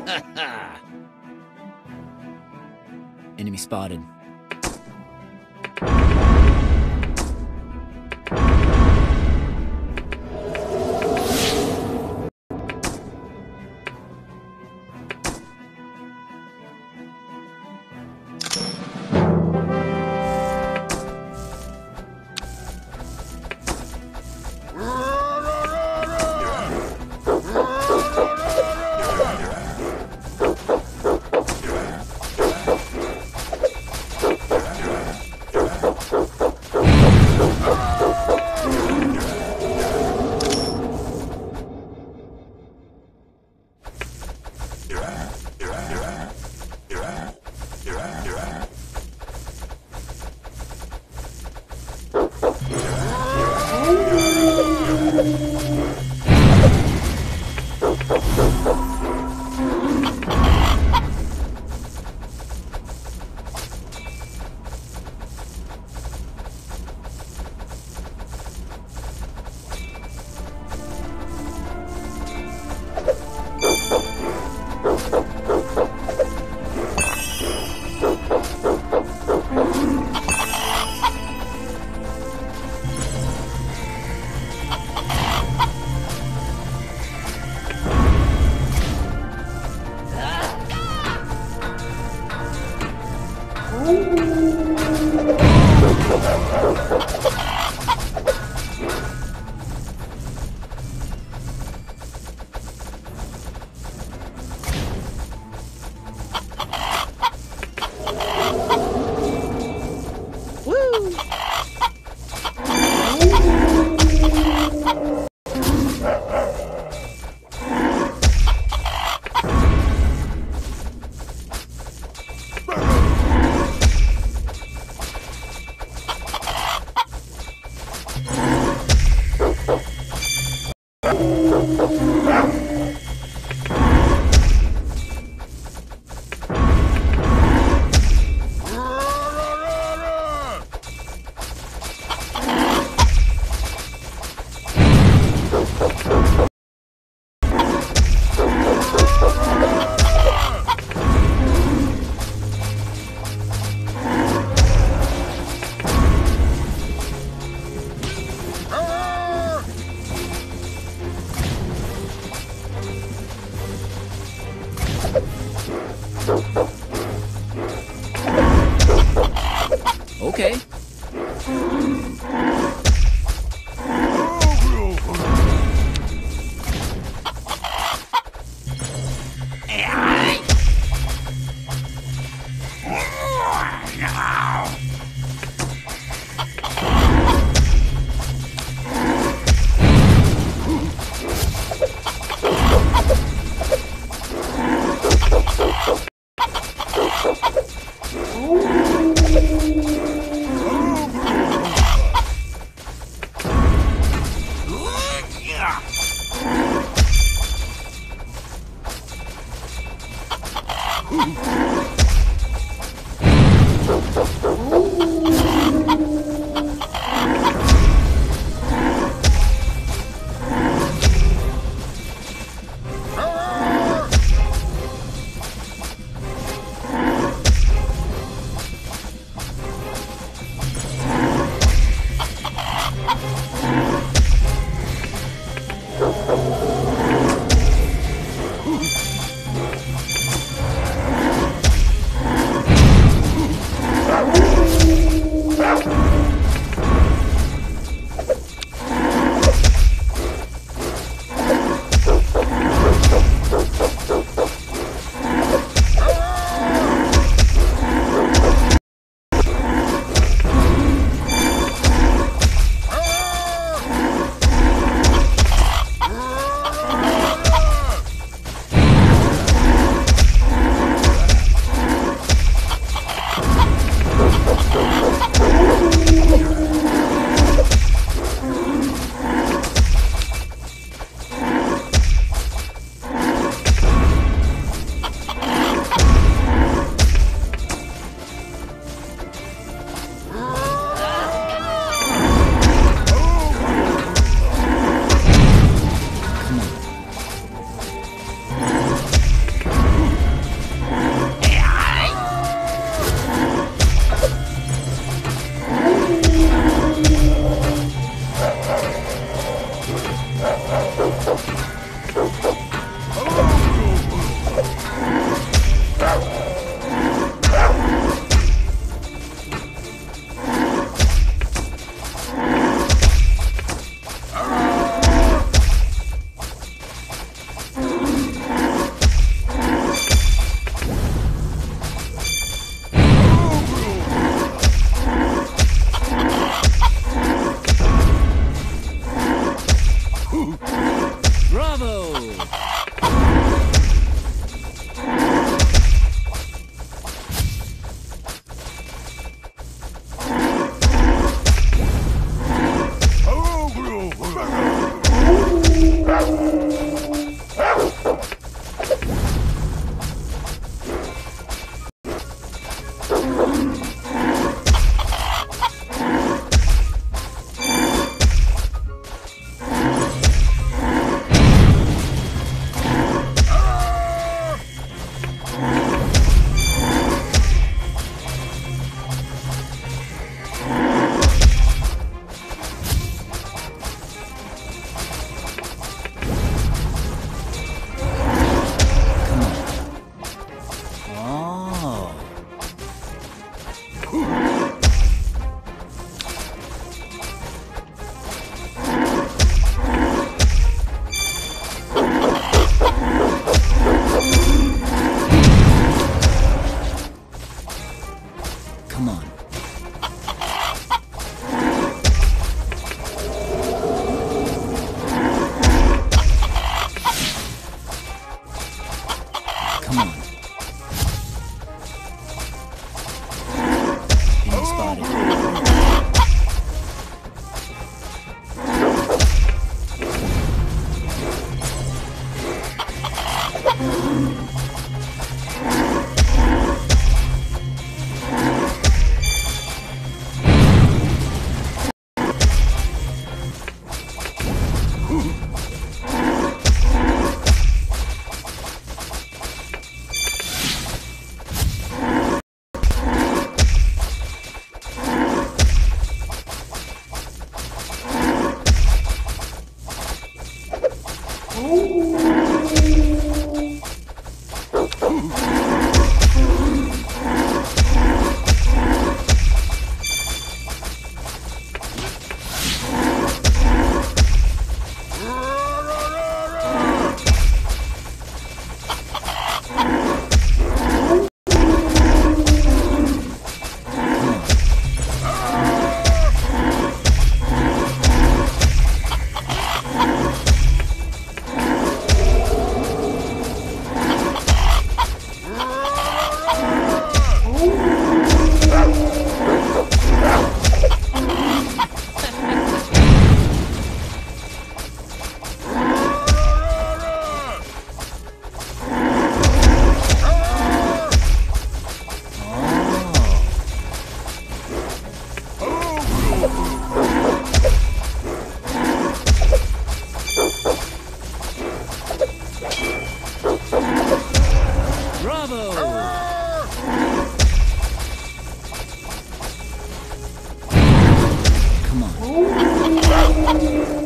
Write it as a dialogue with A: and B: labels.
A: Enemy spotted. Okay. Oh, my God.